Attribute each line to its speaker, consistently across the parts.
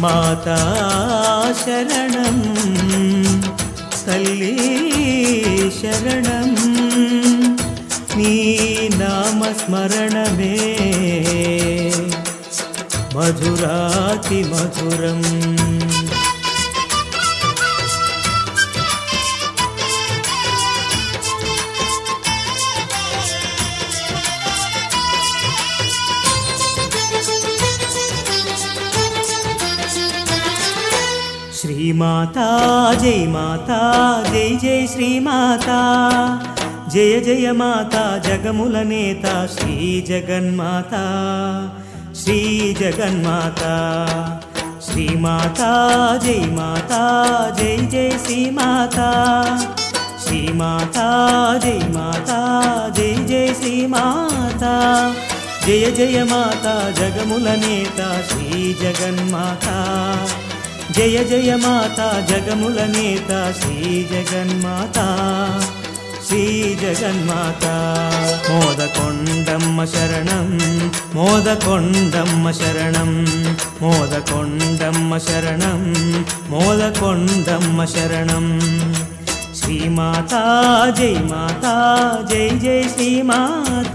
Speaker 1: మాతా శరణం తల్లి శరణం నీ నామస్మరణమే మధురాతి మధురం మాతా జై మాతా జై జై శ్రీ మాతా జయ జయ మాతా జగముల నేత శ్రీ జగన్మాత. శ్రీ జగన్మాత. శ్రీ మాతా జై మాతా జై జై శ్రీ మాతా శ్రీ మాతా జై మాతా జై జై శ్రీ మాతా జయ జయ మాతా జగముల నేత శ్రీ జగన్మాత. జయ జయ మాత జగముల నేత శ్రీ జగన్మాత. శ్రీ జగన్మాత. మోదకొండమ్మ శరణం మోదకొండమ్మ శరణం మోదకొండమ్మ శరణం మోదకొండమ్మ శరణం. శ్రీమాత జై మాత జై జై శ్రీమాత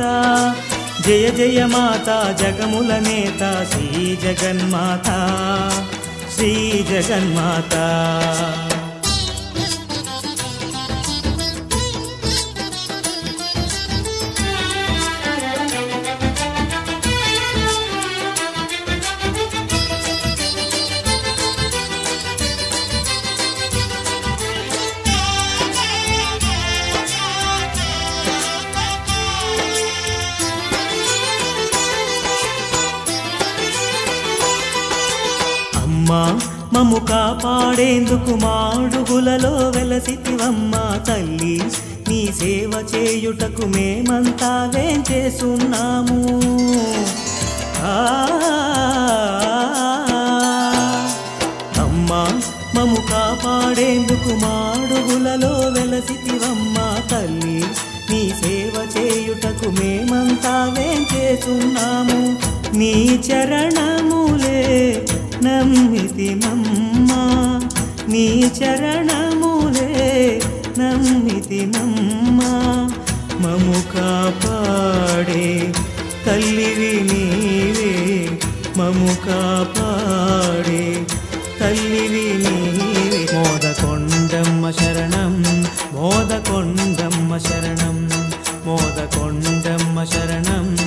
Speaker 1: జయ జయ మాత జగముల నేత శ్రీ జగన్మాత. శ్రీ జగన్మాత మము కాపాడేందుకు మాడుగులలో వెలసితివమ్మా తల్లి. నీ సేవ చేయుటకు మేమంతా వేంచేస్తున్నాము. ఆ, అమ్మా మము కాపాడేందుకు మాడుగులలో వెలసితివమ్మా తల్లి. నీ సేవ చేయుటకు మేమంతా వేంచేస్తున్నాము. నీ చరణము నమ్మితి మమ్మ నీ చరణములే నమ్మితి మమ్మ మము కాపాడే తల్లివి నీవే. మము కాపాడే తల్లివి నీవే. మోదకొండమ్మ శరణం మోదకొండమ్మ శరణం మోదకొండమ్మ శరణం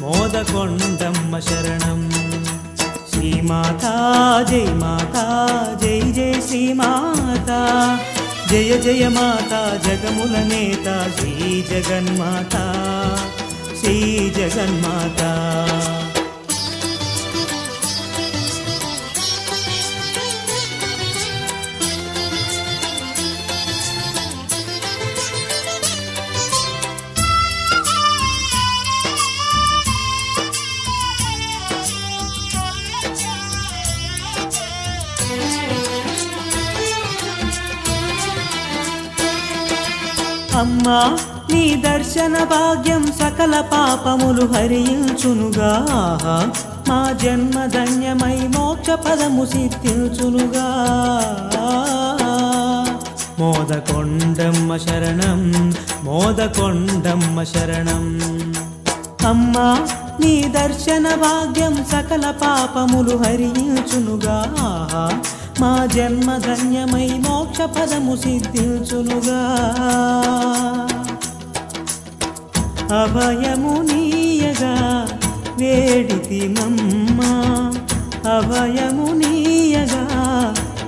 Speaker 1: మోదకొండమ్మ శరణం. శ్రీమాతా జై మాతా జై జై శ్రీమాతా. జయ జయ మాతా జగముల నేత శ్రీ జగన్మాత శ్రీ జగన్మాత. అమ్మా నీ దర్శన భాగ్యం సకల పాపములు హరించునుగా. మా జన్మ ధన్యమై మోక్ష పదము సిద్ధించునుగా. మోదకొండమ్మ శరణం మోదకొండమ్మ శరణం. అమ్మా నీ దర్శన భాగ్యం సకల పాపములు హరించునుగా. మా జన్మ ధన్యమై మోక్ష పదము సిద్ధించునుగా. అభయము నీయగా వేడితి మమ్మ అభయము నీయగా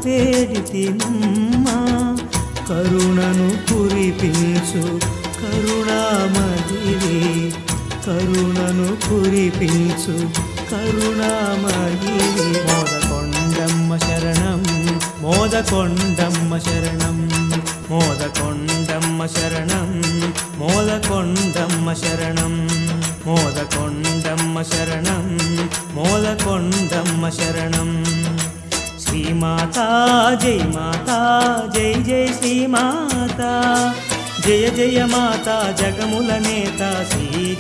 Speaker 1: వేడితి మమ్మ కరుణను కురిపించు కరుణామదివి కరుణను కురిపించు కరుణామదివి रणं मोदकोन्दम्म शरणं मोदकोन्दम्म शरणं मोलकोन् दं शरणं मोदकोन्दम्म शरणं मोलकोन् दम्म शरणं श्री माता जय माता जय जय श्री माता जय जय माता जगमुलनेता श्री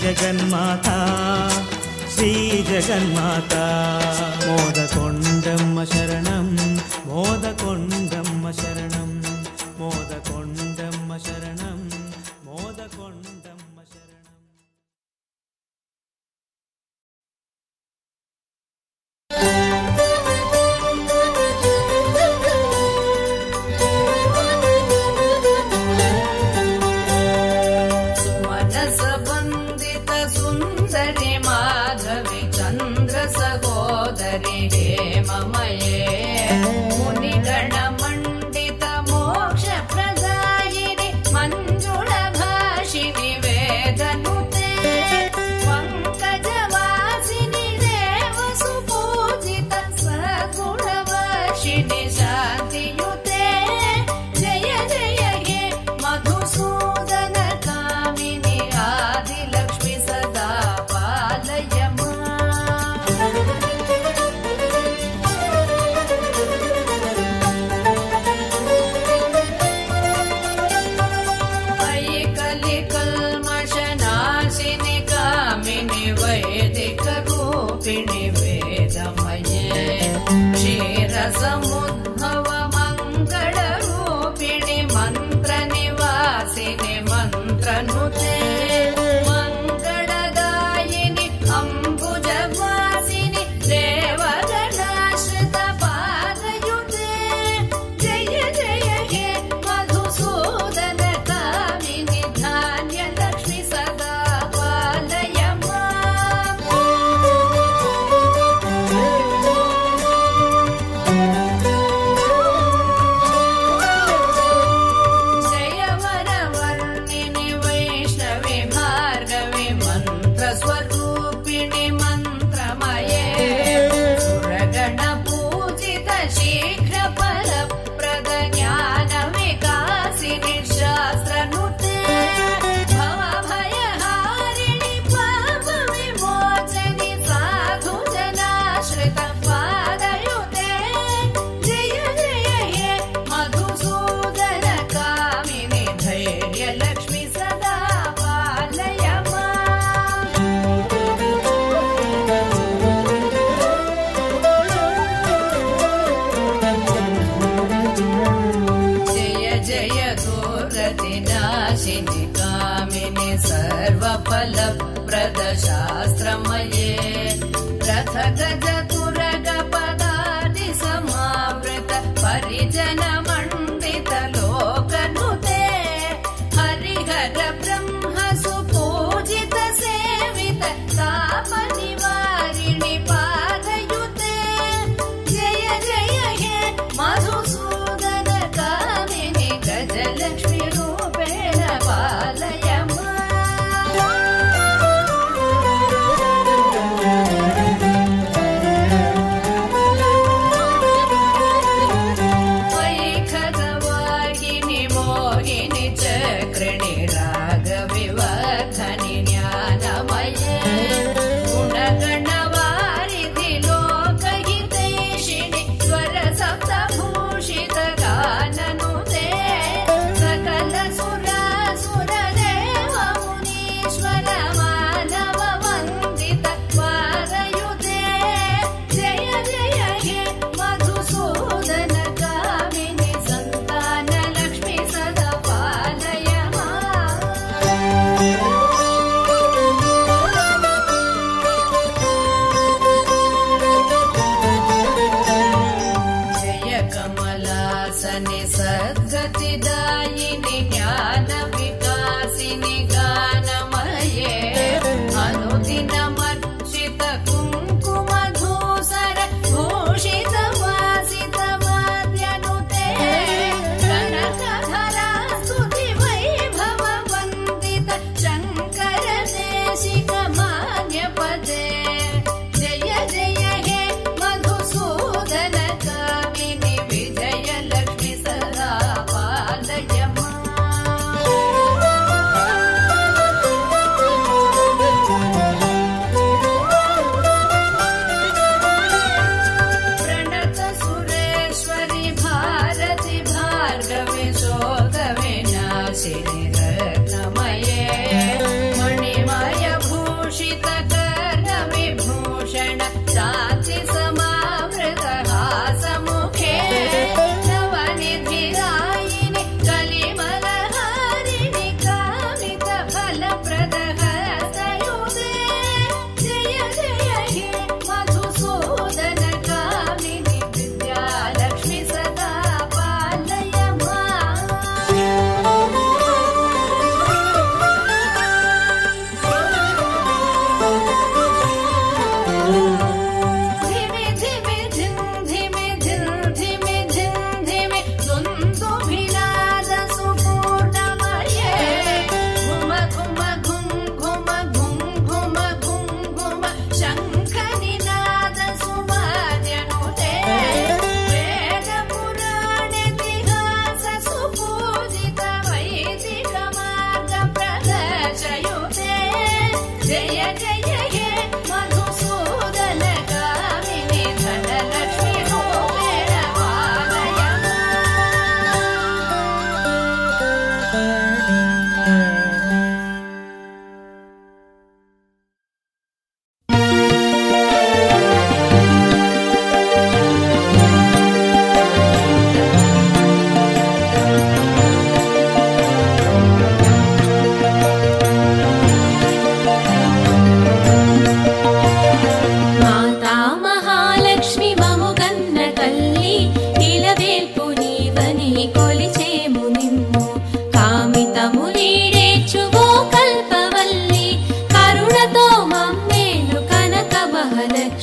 Speaker 1: శ్రీ జగన్మాత శ్రీ
Speaker 2: శ్రీ జగన్మాత మోదకొండమ్మ శరణం మోదకొండమ్మ శరణం మోదకొండమ్మ శరణం
Speaker 3: Ready to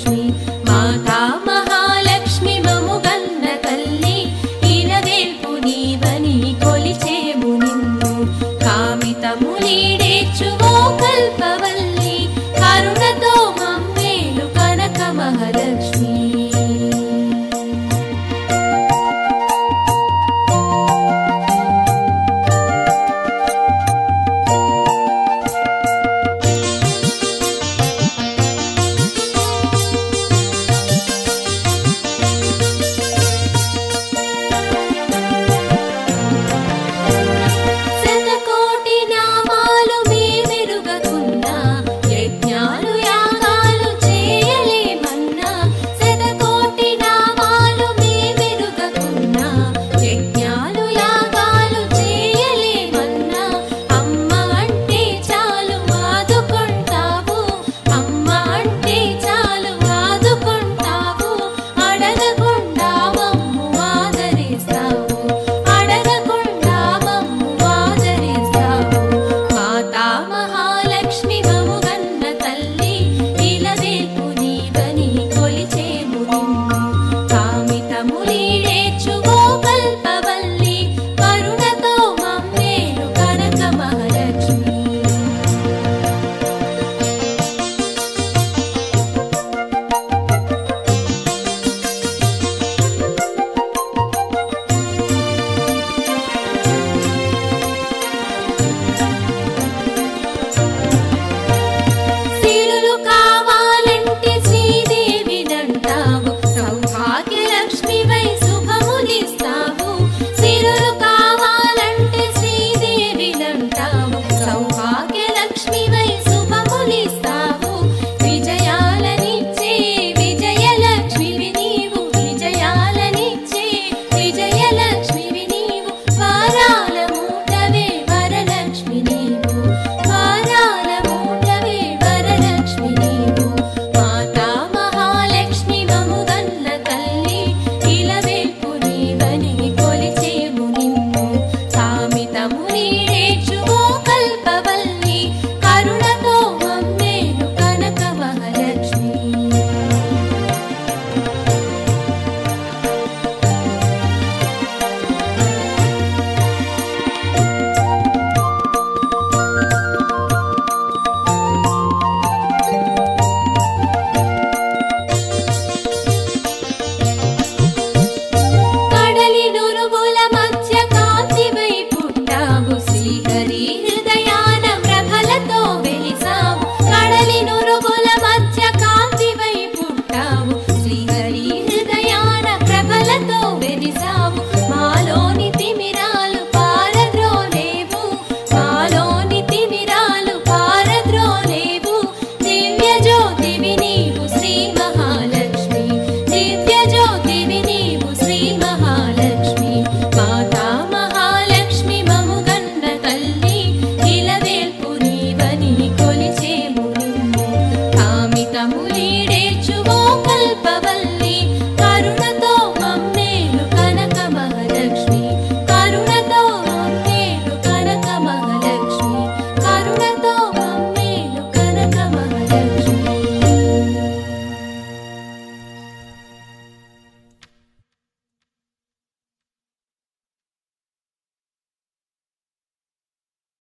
Speaker 2: Lakshmi.